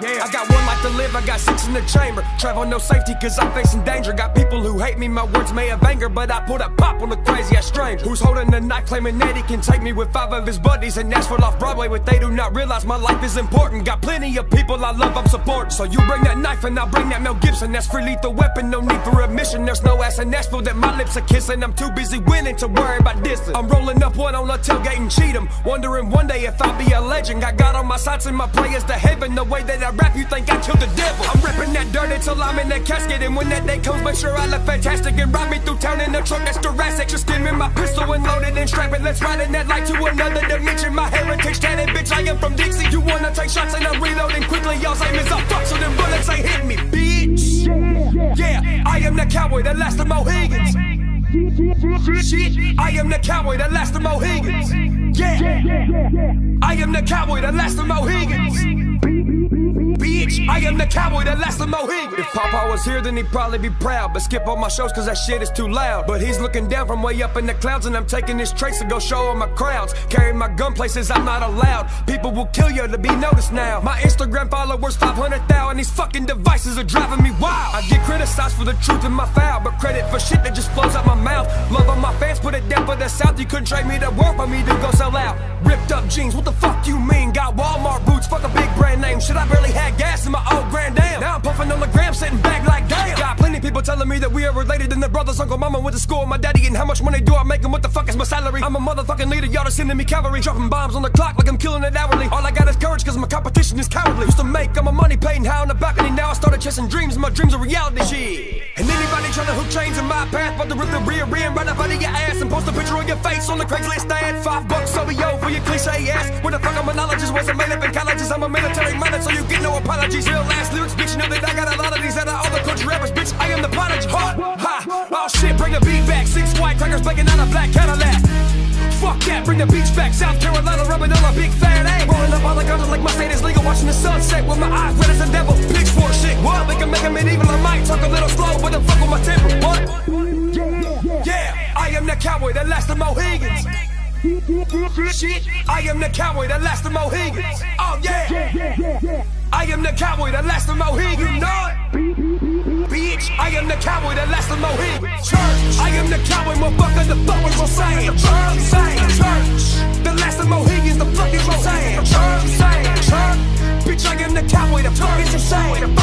Yeah, I got one life to live, I got six in the chamber. Travel no safety, cause I'm facing danger. Got people who hate me, my words may have anger, but I put a pop on the crazy ass stranger. Who's holding a knife, claiming that he can take me with five of his buddies in Nashville off Broadway, but they do not realize my life is important. Got plenty of people I love, I'm supporting. So you bring that knife and I'll bring that Mel Gibson. That's free lethal weapon, no need for admission. There's no ass in Nashville that my lips are kissing. I'm too busy winning to worry about distance. I'm rolling up one on a tailgate and Cheatham. Wondering one day if I'll be a legend. Got God on my sides and my prayers to heaven. The way that I rap, you think I killed the devil. I'm ripping that dirt until I'm in that casket. And when that day comes, make sure I look fantastic. And ride me through town in a truck that's Jurassic. Just me my pistol and loaded and strapping. Let's ride in that light to another dimension. My heritage tatted, bitch. I am from Dixie. You wanna take shots and I'm reloading quickly. Y'all's aim is up, fuck, so them bullets ain't hit me, bitch. Yeah, I am the cowboy that last of Mohicans. Shit, I am the cowboy that last of Mohicans. Yeah, yeah, yeah. I am the cowboy that last of Mohicans. Bitch, I am the cowboy that lasts the Mohican. If Paw Paw was here, then he'd probably be proud. But skip all my shows, cause that shit is too loud. But he's looking down from way up in the clouds, and I'm taking his traits to go show all my crowds. Carry my gun places I'm not allowed. People will kill you to be noticed now. My Instagram followers 500,000, these fucking devices are driving me wild. I get criticized for the truth in my foul, but credit for shit that just flows out my mouth. Love on my fans, put it down for the South. You couldn't trade me the world for me to go sell out. Ripped up jeans, what the fuck you mean? Got Walmart boots, fuck a big brand name. Shit, I barely had gas in my old grand dam. People telling me that we are related, and the brothers, uncle, mama went to school my daddy, and how much money do I make, and what the fuck is my salary? I'm a motherfucking leader, y'all are sending me cavalry, dropping bombs on the clock like I'm killing it hourly. All I got is courage, cause my competition is cowardly. Used to make all my money paying high on the balcony, now I started chasing dreams, my dreams are reality shit. And anybody trying to hook chains in my path, but to rip the rear end right up out of your ass and post a picture on your face on the Craigslist ad. Five bucks OBO for your cliche ass. Where the fuck I'm a monologist wasn't made up in colleges, I'm a military minded, so you get no apologies. Real last lyrics, bitch, you know that I got a lot of these out of all the country crackers out a black Cadillac. Fuck that, bring the beach back. South Carolina, rubbing on a big fat A. Rolling up all the guns like my state is legal. Watching the sunset with my eyes red as a devil. Pitchfork shit, what? They can make a medieval. I might talk a little slow, but then fuck with my temper. What? Yeah, I am the cowboy that lasts the Mohicans. Shit, I am the cowboy that lasts the Mohicans. Oh yeah. I am the cowboy that lasts the Mohican. You know it? I am the cowboy that lasts the Mohican. Church, I am the cowboy, motherfucker, the fuck is saying? Church, church, the last of Mohicans, the fuck is saying? Church, church, bitch, I am the cowboy, the fuck is you saying? The fuck is you saying?